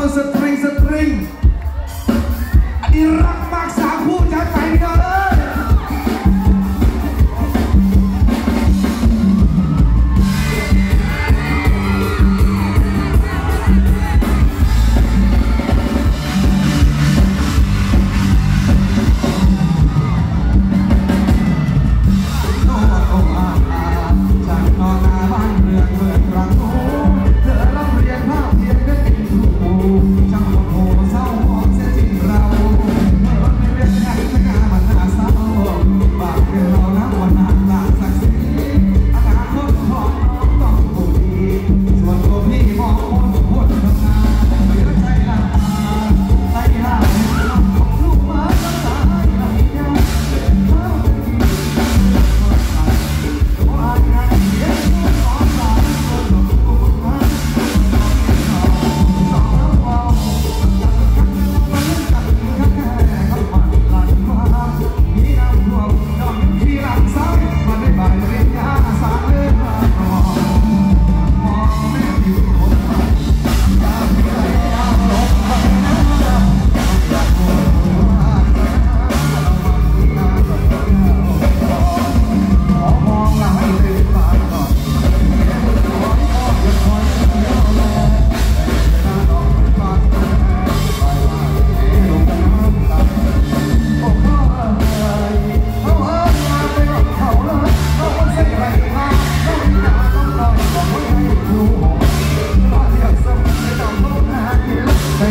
Ako sa tring a tring Iraq.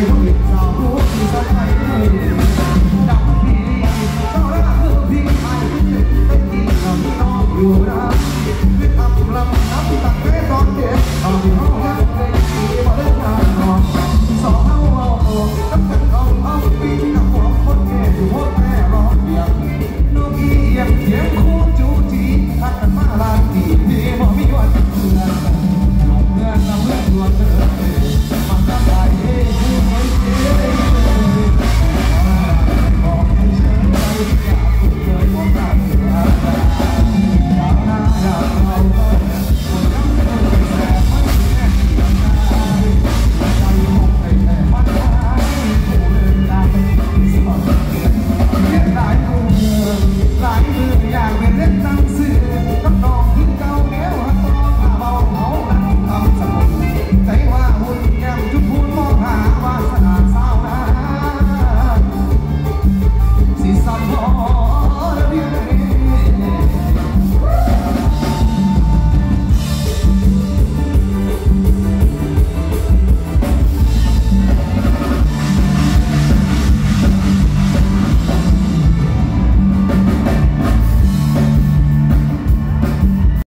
Make me. sáng I'm về đến năm xưa